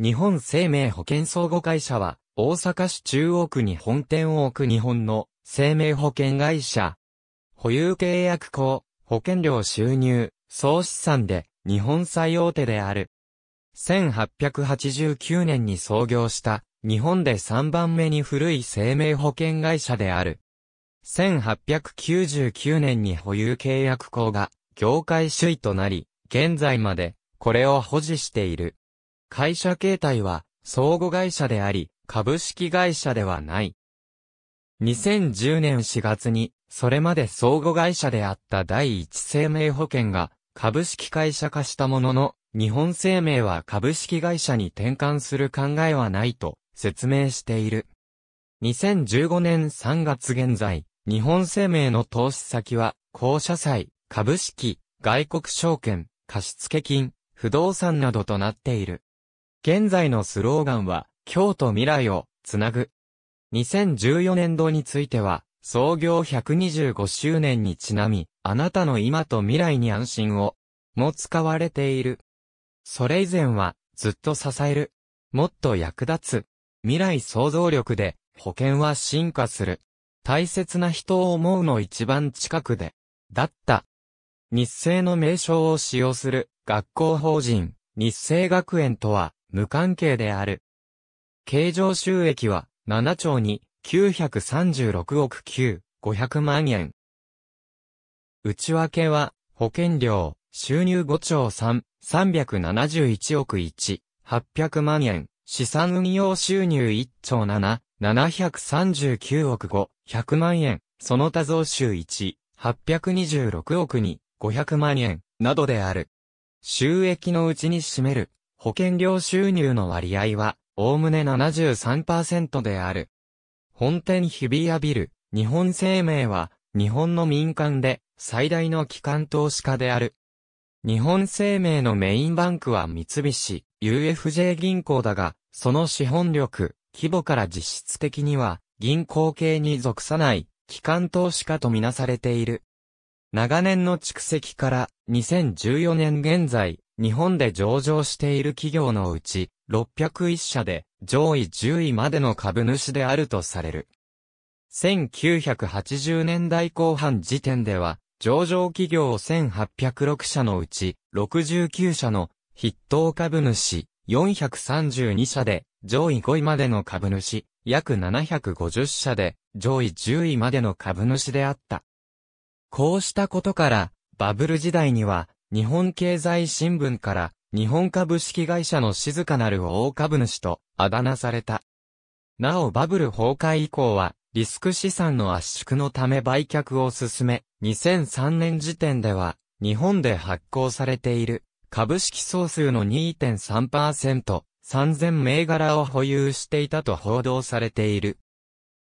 日本生命保険相互会社は、大阪市中央区に本店を置く日本の生命保険会社。保有契約項、保険料収入、総資産で日本最大手である。1889年に創業した日本で3番目に古い生命保険会社である。1899年に保有契約項が業界首位となり、現在までこれを保持している。会社形態は相互会社であり、株式会社ではない。2010年4月に、それまで相互会社であった第一生命保険が株式会社化したものの、日本生命は株式会社に転換する考えはないと説明している。2015年3月現在、日本生命の投資先は、公社債、株式、外国証券、貸付金、不動産などとなっている。現在のスローガンは、京都未来を、つなぐ。2014年度については、創業125周年にちなみ、あなたの今と未来に安心を、も使われている。それ以前は、ずっと支える。もっと役立つ。未来想像力で、保険は進化する。大切な人を思うの一番近くで。だった。日清の名称を使用する学校法人日清学園とは無関係である。経常収益は7兆に936億9、500万円。内訳は保険料、収入5兆3、371億1、800万円。資産運用収入1兆7、739億5、100万円。その他増収1、826億2、500万円、などである。収益のうちに占める、保険料収入の割合は、おおむね73%である。本店日比谷ビル、日本生命は、日本の民間で、最大の機関投資家である。日本生命のメインバンクは三菱、UFJ 銀行だが、その資本力、規模から実質的には、銀行系に属さない、機関投資家とみなされている。長年の蓄積から2014年現在、日本で上場している企業のうち601社で上位10位までの株主であるとされる。1980年代後半時点では上場企業1806社のうち69社の筆頭株主432社で上位5位までの株主約750社で上位10位までの株主であった。こうしたことから、バブル時代には、日本経済新聞から、日本株式会社の静かなる大株主と、あだ名された。なおバブル崩壊以降は、リスク資産の圧縮のため売却を進め、2003年時点では、日本で発行されている、株式総数の2.3%、3000銘柄を保有していたと報道されている。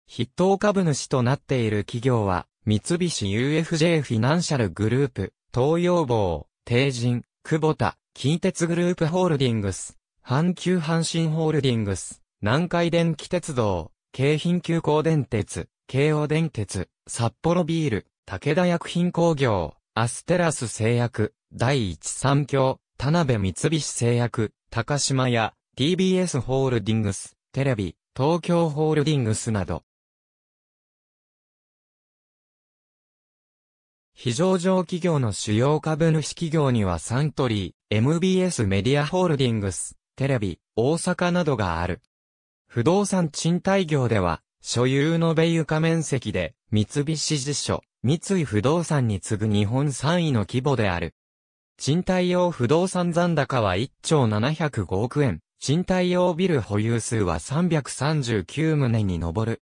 筆頭株主となっている企業は、三菱 UFJ フィナンシャルグループ、東洋坊、帝人、久保田、近鉄グループホールディングス、阪急阪神ホールディングス、南海電気鉄道、京浜急行電鉄、京王電鉄、札幌ビール、武田薬品工業、アステラス製薬、第一三共、田辺三菱製薬、高島屋、TBS ホールディングス、テレビ、東京ホールディングスなど、非上場企業の主要株主企業にはサントリー、MBS メディアホールディングス、テレビ、大阪などがある。不動産賃貸業では、所有の米床面積で、三菱地所、三井不動産に次ぐ日本3位の規模である。賃貸用不動産残高は1兆705億円、賃貸用ビル保有数は339棟に上る。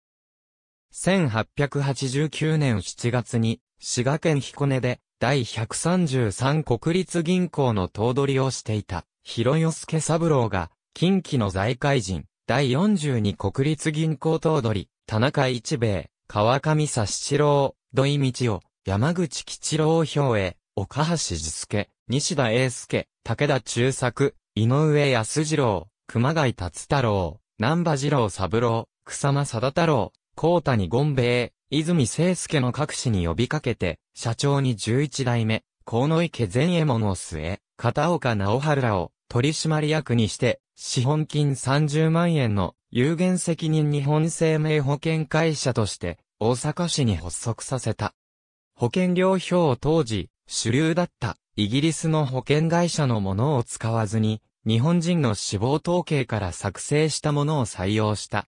1889年7月に滋賀県彦根で第133国立銀行の頭取をしていた広与助三郎が近畿の財界人第42国立銀行頭取田中一兵衛川上佐七郎土井道夫山口吉郎兵衛岡橋実助西田英介武田中作井上康次郎熊谷達太郎南波次郎三郎草間貞太郎高谷権兵衛泉聖介の各紙に呼びかけて、社長に11代目、河野池前右衛門を据え、片岡直春らを取締役にして、資本金30万円の有限責任日本生命保険会社として大阪市に発足させた。保険料表を当時主流だったイギリスの保険会社のものを使わずに日本人の死亡統計から作成したものを採用した。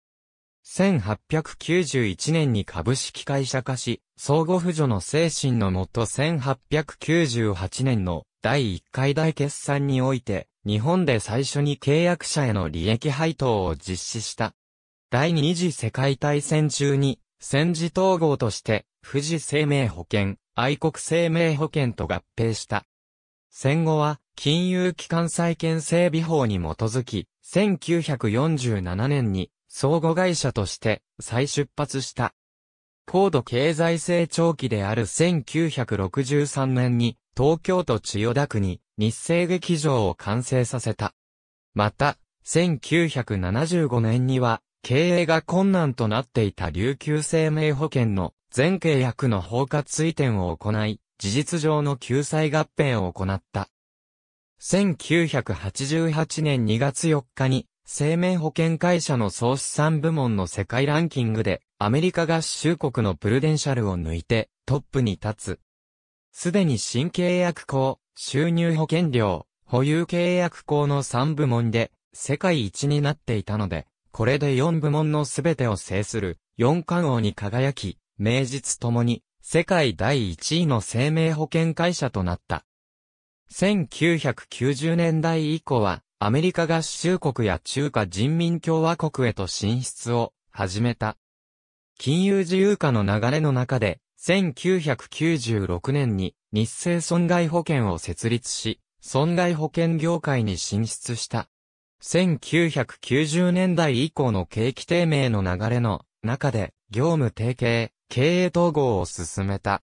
1891年に株式会社化し、相互扶助の精神のもと1898年の第1回大決算において、日本で最初に契約者への利益配当を実施した。第二次世界大戦中に、戦時統合として、富士生命保険、愛国生命保険と合併した。戦後は、金融機関再建整備法に基づき、1947年に相互会社として再出発した。高度経済成長期である1963年に東京都千代田区に日生劇場を完成させた。また、1975年には経営が困難となっていた琉球生命保険の全契約の包括移転を行い、事実上の救済合併を行った。1988年2月4日に生命保険会社の総資産部門の世界ランキングで、アメリカ合衆国のプルデンシャルを抜いてトップに立つ。すでに新契約校、収入保険料、保有契約校の3部門で世界一になっていたので、これで4部門のすべてを制する4冠王に輝き、名実ともに世界第1位の生命保険会社となった。1990年代以降はアメリカ合衆国や中華人民共和国へと進出を始めた。金融自由化の流れの中で、1996年に日清損害保険を設立し、損害保険業界に進出した。1990年代以降の景気低迷の流れの中で業務提携、経営統合を進めた。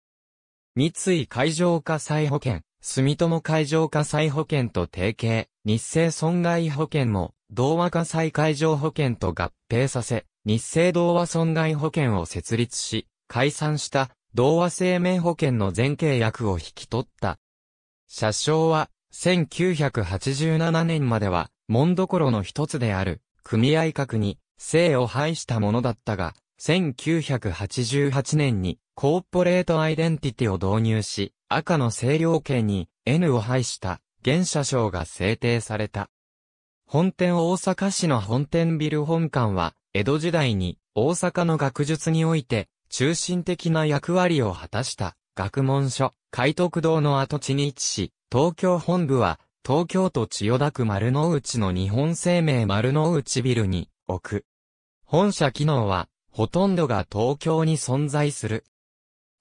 三井海上火災保険、住友海上火災保険と提携、日清損害保険も、同和火災海上保険と合併させ、日清同和損害保険を設立し、解散した同和生命保険の全契約を引き取った。車掌は、1987年までは、門所の一つである、組合格に、生を配したものだったが、1988年に、コーポレートアイデンティティを導入し、赤の清涼系に N を配した原車賞が制定された。本店大阪市の本店ビル本館は、江戸時代に大阪の学術において中心的な役割を果たした学問所、海徳堂の跡地に位置し、東京本部は東京都千代田区丸の内の日本生命丸の内ビルに置く。本社機能はほとんどが東京に存在する。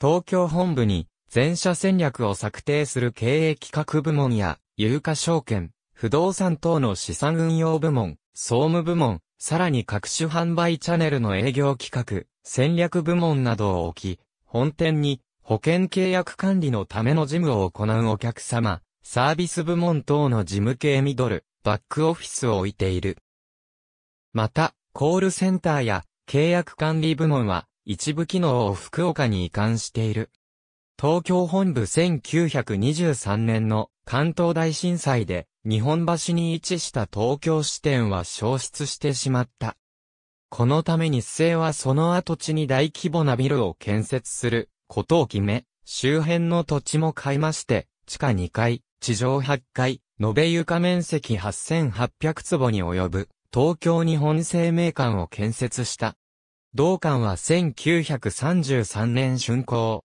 東京本部に全社戦略を策定する経営企画部門や、有価証券、不動産等の資産運用部門、総務部門、さらに各種販売チャンネルの営業企画、戦略部門などを置き、本店に保険契約管理のための事務を行うお客様、サービス部門等の事務系ミドル、バックオフィスを置いている。また、コールセンターや契約管理部門は一部機能を福岡に移管している。東京本部1923年の関東大震災で日本橋に位置した東京支店は消失してしまった。このため日清はその跡地に大規模なビルを建設することを決め、周辺の土地も買いまして、地下2階、地上8階、延べ床面積8800坪に及ぶ東京日本生命館を建設した。同館は1933年竣工。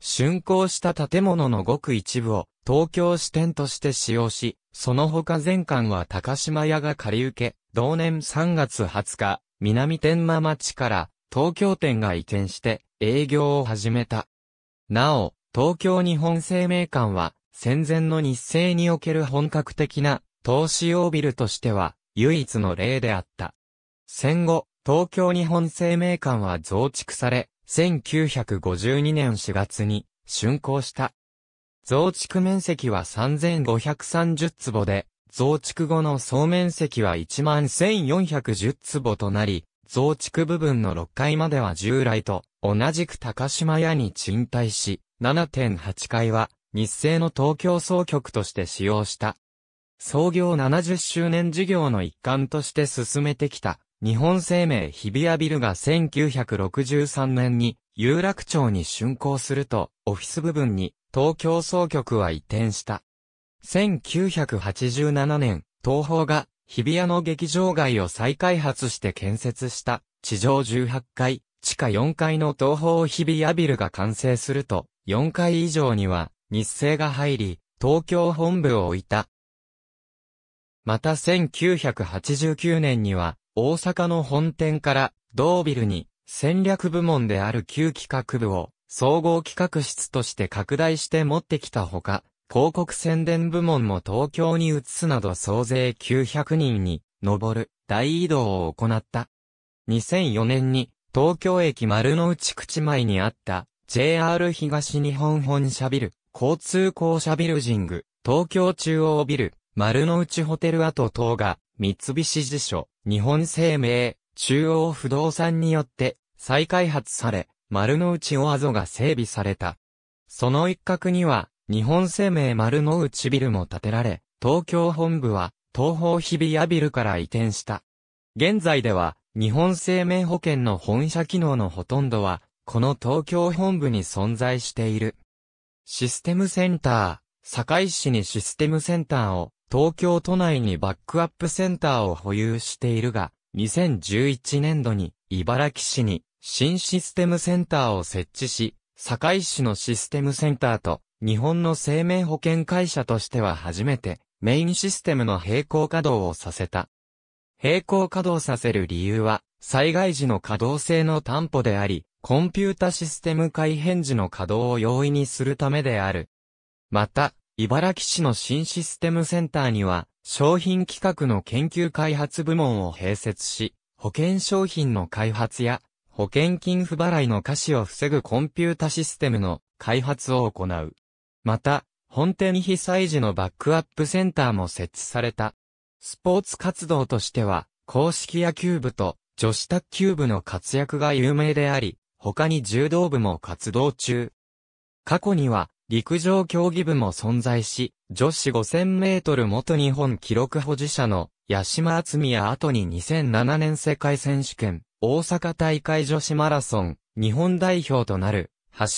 竣工した建物のごく一部を東京支店として使用し、その他全館は高島屋が借り受け、同年3月20日、南天満町から東京店が移転して営業を始めた。なお、東京日本生命館は戦前の日清における本格的な投資用ビルとしては唯一の例であった。戦後、東京日本生命館は増築され、1952年4月に竣工した。増築面積は3530坪で、増築後の総面積は11410坪となり、増築部分の6階までは従来と同じく高島屋に賃貸し、7.8階は日清の東京総局として使用した。創業70周年事業の一環として進めてきた日本生命日比谷ビルが1963年に有楽町に竣工するとオフィス部分に東京総局は移転した。1987年、東宝が日比谷の劇場街を再開発して建設した地上18階、地下4階の東宝日比谷ビルが完成すると、4階以上には日生が入り、東京本部を置いた。また1989年には、大阪の本店から同ビルに戦略部門である旧企画部を総合企画室として拡大して持ってきたほか、広告宣伝部門も東京に移すなど総勢900人に上る大移動を行った。2004年に東京駅丸の内口前にあった JR 東日本本社ビル、交通公社ビルジング、東京中央ビル、丸の内ホテル跡等が三菱地所、日本生命、中央不動産によって再開発され、丸の内オアゾが整備された。その一角には、日本生命丸の内ビルも建てられ、東京本部は、東方日比谷ビルから移転した。現在では、日本生命保険の本社機能のほとんどは、この東京本部に存在している。システムセンター、堺市にシステムセンターを東京都内にバックアップセンターを保有しているが、2011年度に茨城市に新システムセンターを設置し、堺市のシステムセンターと日本の生命保険会社としては初めてメインシステムの並行稼働をさせた。並行稼働させる理由は災害時の稼働性の担保であり、コンピュータシステム改変時の稼働を容易にするためである。また、茨城市の新システムセンターには、商品企画の研究開発部門を併設し、保険商品の開発や、保険金不払いの可視を防ぐコンピュータシステムの開発を行う。また、本店被災時のバックアップセンターも設置された。スポーツ活動としては、公式野球部と女子卓球部の活躍が有名であり、他に柔道部も活動中。過去には、陸上競技部も存在し、女子5000メートル元日本記録保持者の八島厚美や後に2007年世界選手権、大阪大会女子マラソン、日本代表となる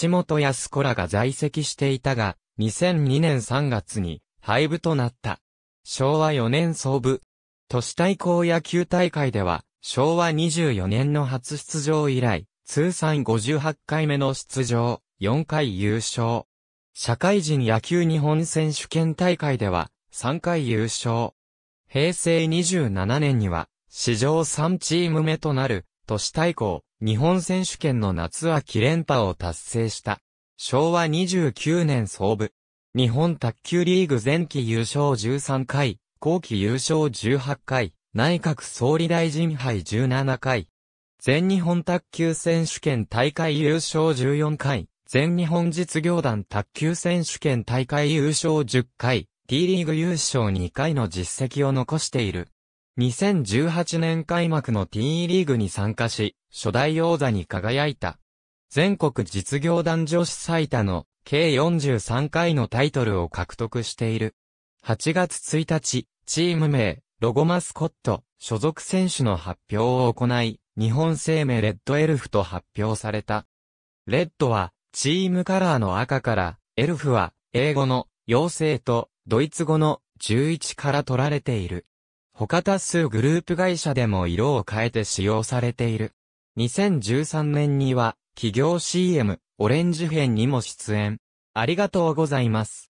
橋本康子らが在籍していたが、2002年3月に廃部となった。昭和4年創部。都市対抗野球大会では、昭和24年の初出場以来、通算58回目の出場、4回優勝。社会人野球日本選手権大会では3回優勝。平成27年には史上3チーム目となる都市対抗日本選手権の夏秋連覇を達成した。昭和29年創部。日本卓球リーグ前期優勝13回、後期優勝18回、内閣総理大臣杯17回。全日本卓球選手権大会優勝14回、全日本実業団卓球選手権大会優勝10回、T リーグ優勝2回の実績を残している。2018年開幕の T リーグに参加し、初代王座に輝いた。全国実業団女子最多の計43回のタイトルを獲得している。8月1日、チーム名、ロゴマスコット、所属選手の発表を行い、日本生命レッドエルフと発表された。レッドは、チームカラーの赤から、エルフは、英語の、妖精と、ドイツ語の、11から取られている。他多数グループ会社でも色を変えて使用されている。2013年には、企業 CM、オレンジ編にも出演。ありがとうございます。